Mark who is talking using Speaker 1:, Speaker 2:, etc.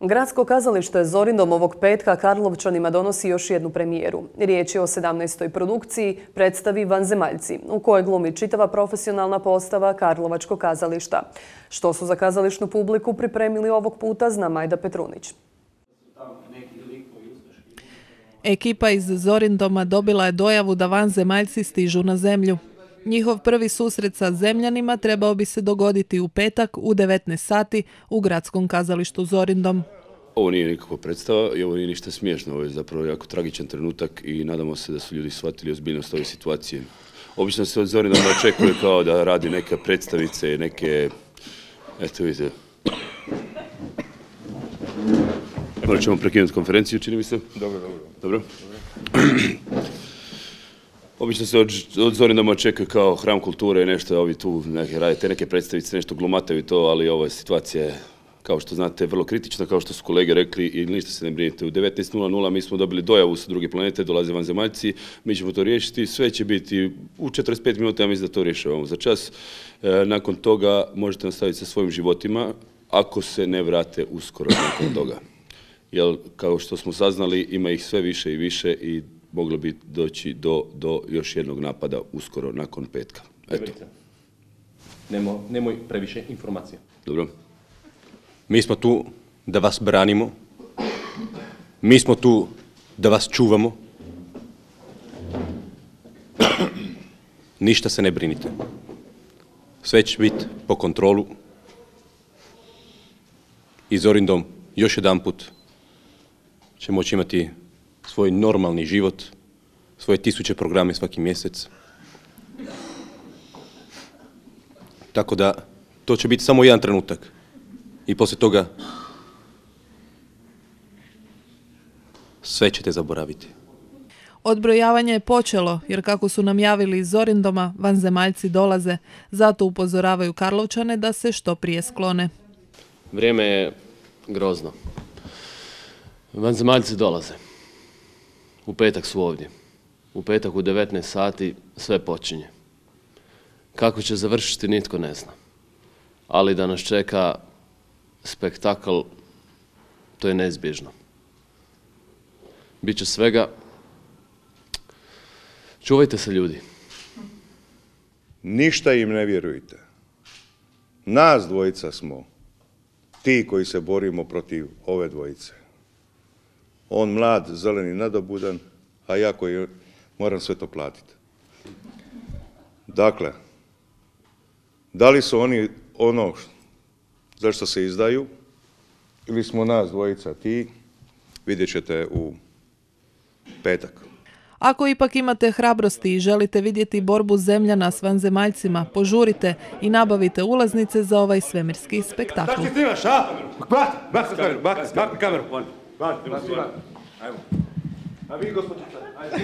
Speaker 1: Gradsko kazalište Zorindom ovog petka Karlovčanima donosi još jednu premijeru. Riječ je o 17. produkciji predstavi Vanzemaljci, u kojoj glumi čitava profesionalna postava Karlovačkog kazališta. Što su za kazališnu publiku pripremili ovog puta, zna Majda Petrunić.
Speaker 2: Ekipa iz Zorindoma dobila je dojavu da vanzemaljci stižu na zemlju. Njihov prvi susret sa zemljanima trebao bi se dogoditi u petak u 19 sati u gradskom kazalištu Zorindom.
Speaker 3: Ovo nije nikakva predstava i ovo nije ništa smiješno, ovo je zapravo jako tragičan trenutak i nadamo se da su ljudi shvatili ozbiljnost ove situacije. Obično se od Zorindoma očekuje kao da radi neke predstavice, neke... Eto vidite. Morat ćemo prekinuti konferenciju, čini mi se.
Speaker 4: Dobro, dobro.
Speaker 3: Dobro. Obično se od, od Zorindoma očekuje kao hram kulture i nešto, ovi tu neke radite neke predstavice, nešto glumataju to, ali ova situacija je, kao što znate, vrlo kritična, kao što su kolege rekli i ništa se ne brinite. U 19.00 mi smo dobili dojavu sa druge planete, dolaze vanzemaljci, mi ćemo to riješiti, sve će biti u 45 minuta, ja mislim da to rješavamo za čas. E, nakon toga možete nastaviti sa svojim životima, ako se ne vrate uskoro nakon toga. Jer, kao što smo saznali, ima ih sve više i više i moglo bi doći do, do još jednog napada uskoro nakon petka. Eto.
Speaker 4: Nemo, nemoj previše informacija.
Speaker 3: Dobro.
Speaker 4: Mi smo tu da vas branimo. Mi smo tu da vas čuvamo. Ništa se ne brinite. Sve će biti po kontrolu. I Zorindom još jedan put će moći imati svoj normalni život, svoje tisuće programe svaki mjesec. Tako da to će biti samo jedan trenutak i poslije toga sve ćete zaboraviti.
Speaker 2: Odbrojavanje je počelo, jer kako su nam javili iz Zorindoma, vanzemaljci dolaze, zato upozoravaju Karlovčane da se što prije sklone.
Speaker 5: Vrijeme je grozno. Vanzemaljci dolaze. U petak su ovdje. U petak u 19 sati sve počinje. Kako će završiti nitko ne zna. Ali da nas čeka spektakl, to je neizbježno. Biće svega. Čuvajte se ljudi.
Speaker 6: Ništa im ne vjerujte. Nas dvojica smo ti koji se borimo protiv ove dvojice. On mlad, zeleni, nadobudan, a ja koji moram sve to platiti. Dakle, da li su oni ono zašto se izdaju ili smo nas dvojica ti, vidjet ćete u petak.
Speaker 2: Ako ipak imate hrabrosti i želite vidjeti borbu zemljana s vanzemaljcima, požurite i nabavite ulaznice za ovaj svemirski spektakl.
Speaker 7: Šta ti snimaš, a? Bak, bak kameru, bak, bak kameru. Bak, Ajmo. A vi, gospođica, ajde.